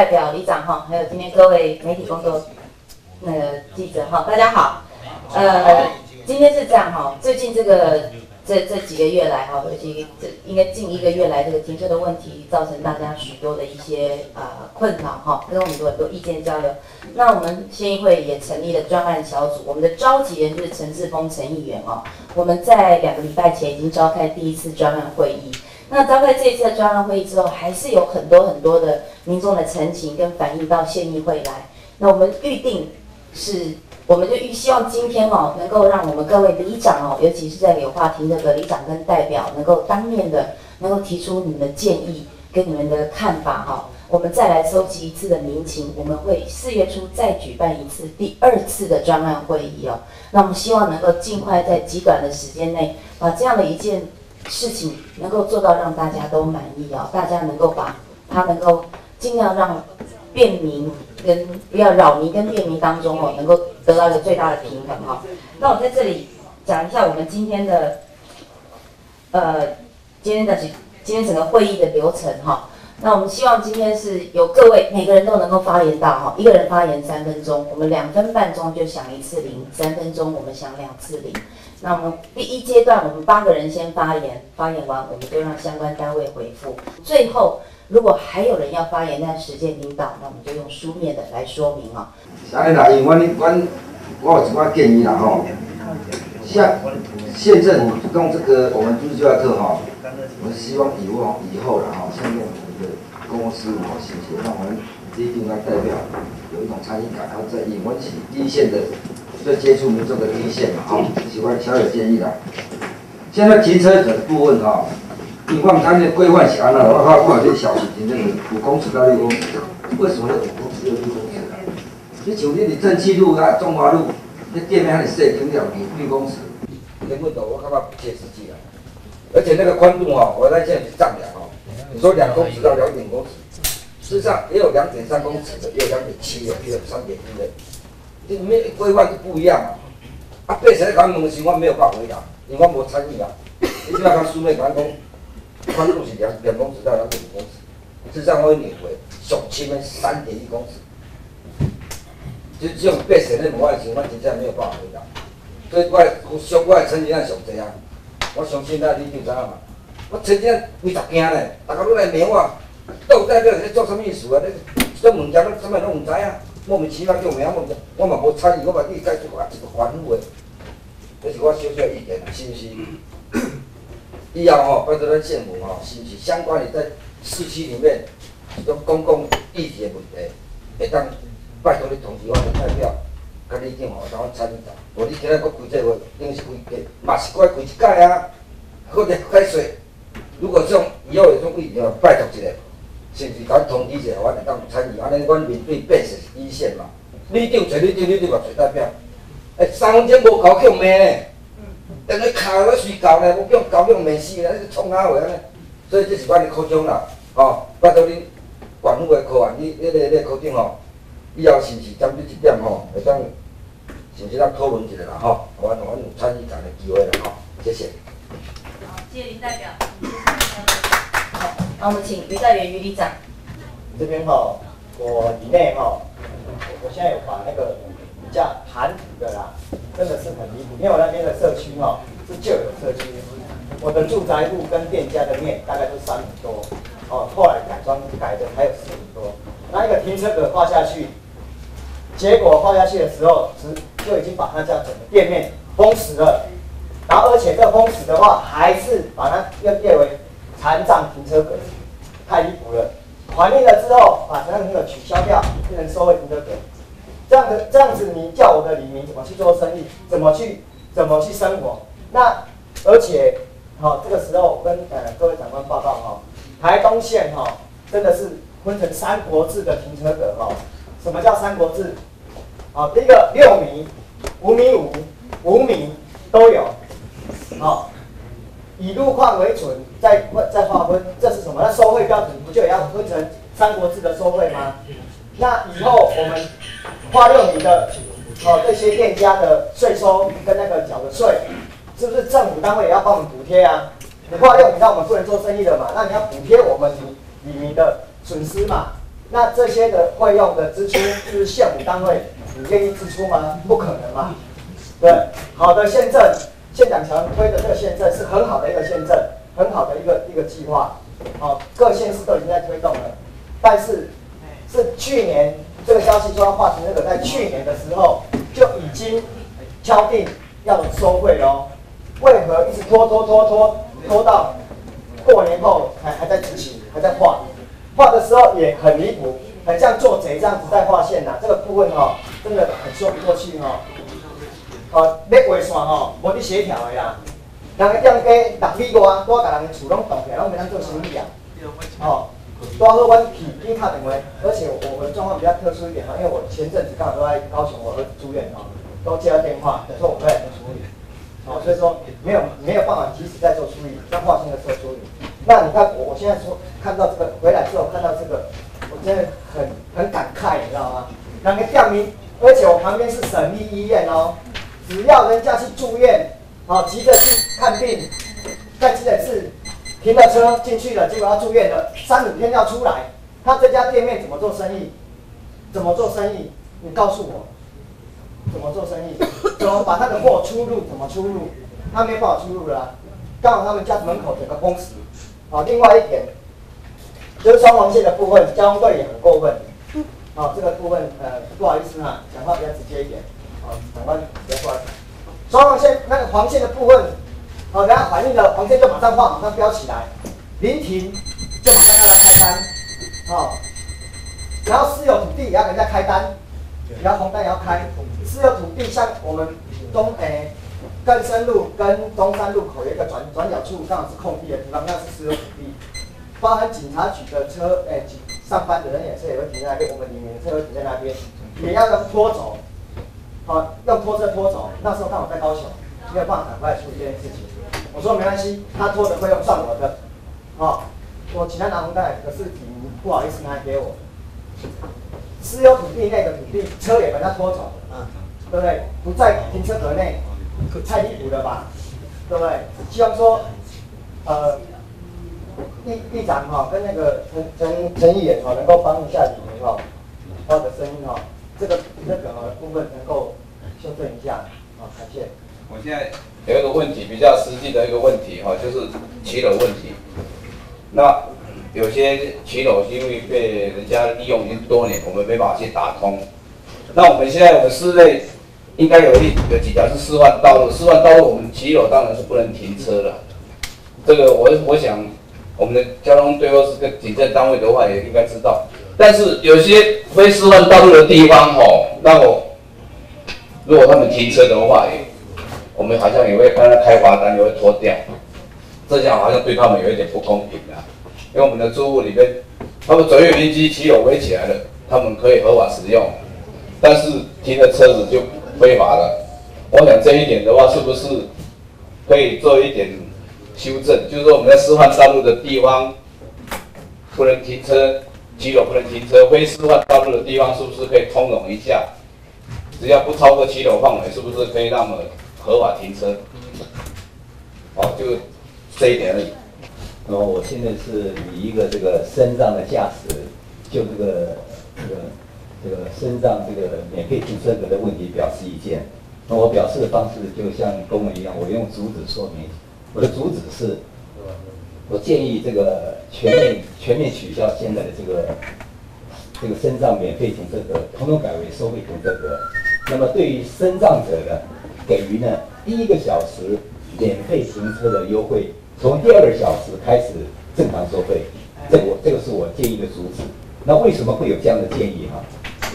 代表李长哈，还有今天各位媒体工作那个记者哈，大家好。呃，今天是这样哈，最近这个这这几个月来哈，尤其这应该近一个月来，这个停车的问题造成大家许多的一些呃困扰哈，跟我们多很多意见交流。那我们县议会也成立了专案小组，我们的召集人就是陈志峰陈议员哦。我们在两个礼拜前已经召开第一次专案会议。那召开这一次的专案会议之后，还是有很多很多的民众的陈情跟反映到县议会来。那我们预定是。我们就预希望今天哦，能够让我们各位里长哦，尤其是在柳化庭这个里长跟代表，能够当面的能够提出你们的建议跟你们的看法哈。我们再来收集一次的民情，我们会四月初再举办一次第二次的专案会议哦。那我们希望能够尽快在极短的时间内，把这样的一件事情能够做到让大家都满意哦，大家能够把它能够尽量让。便民跟不要扰民跟便民当中哦，能够得到一个最大的平衡哈。那我在这里讲一下我们今天的，呃，今天的今天整个会议的流程哈。那我们希望今天是有各位每个人都能够发言到哈，一个人发言三分钟，我们两分半钟就响一次铃，三分钟我们响两次铃。那我们第一阶段我们八个人先发言，发言完我们就让相关单位回复，最后。如果还有人要发言，但时间已经到，那我们就用书面的来说明啊。啥嘞啦？因为阮阮我有一寡建议啦吼。像县政府用这个我们都市计划课哈，我们希望以后以后了哈，像用我们的公司哈，谢谢，让我们一定要代表有一种参与感，然后在引发起一线的，在接触民众的第一线嘛哈。喜欢小有建议的。现在停车的部分哈。情况它的规范是安那，我靠，不管这小型停车场五公尺到六公尺，为什么要五公尺、六公尺啊？你像你的正气路啊、中华路，那店面还是设停两米六公尺，根本都我感觉不切实际啊。而且那个宽度哈，我在现在丈量哈，你说两公尺到两点公尺，事实上也有两点三公尺的，也有两点七的，也有三点一的，这没规范是不一样啊。啊，被谁搞问的情况没有办法回答，因为我没参与啊。你起码看书面讲讲。宽度是两两公尺到两点五公尺，事实上我认为上轻的三点一公尺，就这种被水内膜的情况，真正没有办法回答。所以我上我曾经啊上济啊，我相信啊，你就知影嘛。我曾经几十件咧，大家都来问我，到底你在做什么意思啊？你这物件，你什么拢唔知啊？莫名其妙叫名，我我嘛无参与，我嘛理解释话一个反话，这是我小小意见，是不是？以后吼，拜托咱县府吼，是不是相关的在市区里面这种公共议题的问题，会当拜托你通知我的代表，甲你定吼，当我参与到。无你今日搁开这个，定是开个，嘛是该开一届啊，或者开水。如果这种以后有种议题，拜托一下，是不是甲通知一下，我会当参与。安尼，阮面对变是一线嘛。你定找你定你定嘛找代表，哎，三分钟无够叫骂呢。等你卡了睡觉呢，我叫搞叫没死呢，你创啥话呢？所以这是阮的考中啦，哦，拜托恁管府的科啊，你、你、你、你科长吼，以后是不是针对这点吼，会当是不是当讨论一下啦？吼，我我有参与这样的机会啦，吼，谢谢。好，谢谢林代表。好，那我们请于代元于里长。这边吼，我以内吼，我现在有把那个比较含土的啦。真的是很离谱，因为我那边的社区哈是旧有社区，我的住宅户跟店家的面大概都三米多，哦，后来改装改的还有四米多，那一个停车格画下去，结果画下去的时候，是就已经把那家整个店面封死了，然后而且这封死的话，还是把它要列为残障停车格，太离谱了。还命了之后，把残障停车格取消掉，变成收费停车格。这样子这样子，你叫我的李明怎么去做生意？怎么去怎么去生活？那而且，好，这个时候我跟呃各位长官报告哈，台东县哈真的是分成三国制的停车格哈。什么叫三国制？啊，第一个六米、五米五、五米都有，好，以路况为准，再再划分，这是什么？那收费标准不就也要分成三国志的收费吗？那以后我们。花六米的，哦，这些店家的税收跟那个缴的税，是不是政府单位也要帮我们补贴啊？你花六米，那我们不能做生意的嘛？那你要补贴我们你你的损失嘛？那这些的费用的支出，就是县府单位你愿意支出吗？不可能嘛。对，好的县政，县长强推的这个县政是很好的一个县政，很好的一个一个计划，哦，各县市都已经在推动了，但是是去年这个消息说要划成那个，在去年的时候就已经敲定要收费喽，为何一直拖拖拖拖拖到过年后还还在执行，还在画，画的时候也很离谱，很像做贼这样子在画线呐，这个部分哈真的很说不过去哈。哦，要画线吼，无伫协调的啦。人个店家六米外，拄甲人厝拢动起来，拢袂当做生意啊。哦，拄好阮去紧打电话，而且我我的状况比较特殊一点哈，因为我前阵子刚好都在高雄，我儿子住院哦，都接到电话，说我在处理。哦，所以说没有没有办法及时在做处理，在划线的时候处理。那你看我我现在说看到这个回来之后看到这个，我真的很很感慨，你知道吗？两个店名，而且我旁边是省立医院哦。只要人家去住院，好急着去看病，在急诊室停了车进去了，结果要住院了，三五天要出来，他这家店面怎么做生意？怎么做生意？你告诉我，怎么做生意？怎么把他的货出入？怎么出入？他没办法出入了，刚好他们家门口整个封死。好，另外一点就是双黄线的部分，交通队也很过分。好，这个部分呃不好意思哈，讲话比较直接一点。长官，别过来。双黄线那个黄线的部分，好，等下反应的，黄线就马上画，马上标起来。临停就马上要来开单，好。然后私有土地也要给人家开单，然后红单也要开。私有土地像我们东诶更深路跟中山路口有一个转转角处，刚好是空地的地方，那是私有土地。包含警察局的车，诶，上班的人也是也会停在那边，我们里面的车会停在那边，也要人拖走。好，用拖车拖走。那时候刚好在高雄，没有办法赶快处理这件事情。我说没关系，他拖的费用算我的。好，我请他拿红袋，可是你不好意思拿给我。私有土地内的土地，车也把他拖走，嗯，对不对？不在停车格内，太离谱了吧？对不对？希望说，呃，地地长哈跟那个陈陈陈议员哈能够帮一下你们哈，他的声音哈，这个这个部分能够。修正一下，好，感谢。我现在有一个问题，比较实际的一个问题哈，就是骑楼问题。那有些骑楼因为被人家利用已经多年，我们没办法去打通。那我们现在我们室内应该有一有几条是示范道路，示范道路我们骑楼当然是不能停车的。这个我我想我们的交通队或是个警政单位的话也应该知道。但是有些非示范道路的地方哦，那我。如果他们停车的话，我们好像也会看他开罚单，也会拖掉，这样好像对他们有一点不公平啊。因为我们的住户里面，他们左右邻居骑有围起来了，他们可以合法使用，但是停的车子就非法了。我想这一点的话，是不是可以做一点修正？就是说我们在示范道路的地方不能停车，骑友不能停车，非示范道路的地方是不是可以通融一下？只要不超过七楼范围，是不是可以让我们合法停车？哦，就这一点而已。那么我现在是以一个这个身障的驾驶，就这个这个这个身障这个免费停车格的问题表示意见。那我表示的方式就像公文一样，我用主旨说明。我的主旨是，我建议这个全面全面取消现在的这个这个身障免费停车格，统统改为收费停车格。那么对于身障者呢，给予呢第一个小时免费停车的优惠，从第二个小时开始正常收费。这我这个是我建议的主旨。那为什么会有这样的建议哈？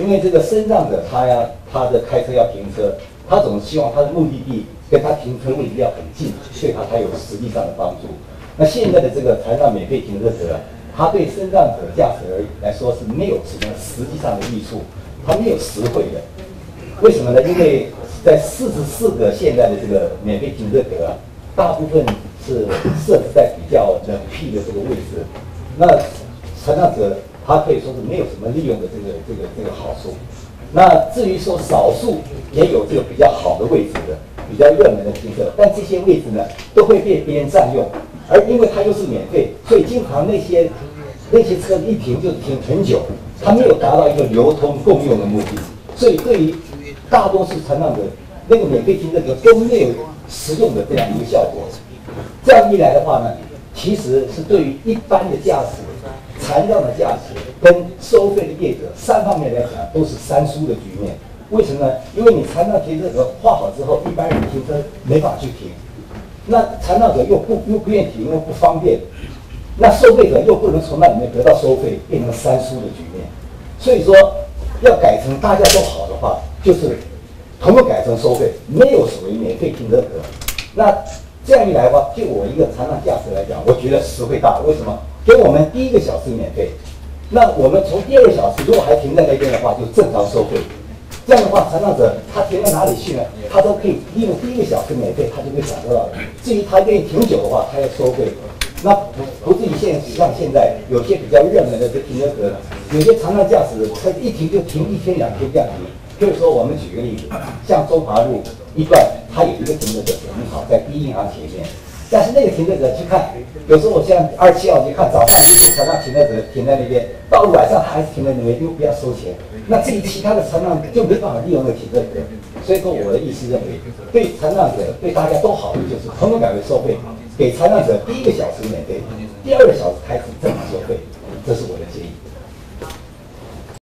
因为这个身障者他要他的开车要停车，他总是希望他的目的地跟他停车位置要很近，对他才有实际上的帮助。那现在的这个残障免费停车格，它对身障者驾驶而来说是没有什么实际上的益处，他没有实惠的。为什么呢？因为在四十四个现在的这个免费停车格，大部分是设置在比较冷僻的这个位置，那残障者他可以说是没有什么利用的这个这个这个好处。那至于说少数也有这个比较好的位置的，比较热门的停车，但这些位置呢都会被别人占用，而因为它又是免费，所以经常那些那些车一停就停很久。它没有达到一个流通共用的目的，所以对于大多数残障者，那个免费停车格都没有实用的这样一个效果。这样一来的话呢，其实是对于一般的驾驶、残障的驾驶跟收费的业者三方面来讲都是三输的局面。为什么呢？因为你残障停车格画好之后，一般人停车没法去停，那残障者又不又不愿意停，又不方便，那收费者又不能从那里面得到收费，变成三输的局面。所以说，要改成大家都好的话，就是全部改成收费，没有所谓免费停车格。那这样一来的话，就我一个残障驾驶来讲，我觉得实惠大。为什么？给我们第一个小时免费，那我们从第二个小时如果还停在那边的话，就正常收费。这样的话，残障者他停到哪里去呢？他都可以利用第一个小时免费，他就可以享受到。至于他愿意停久的话，他要收费。那不不至于现像现在有些比较热门的这停车格，有些残障驾驶他一停就停一天两天这样停。比如说，我们举个例子，像中华路一段，它有一个停车格很好，在第一银行前面。但是那个停车格去看，有时候我像二七号去看，早上一些车辆停车格停在那边，到了晚上还是停在那边，又不要收钱。那至于其他的车辆就没办法利用那个停车格。所以说，我的意思认为，对残障者对大家都好的就是统统改为收费，给残障者第一个小时免费，第二个小时开始正常收费。这是我的建议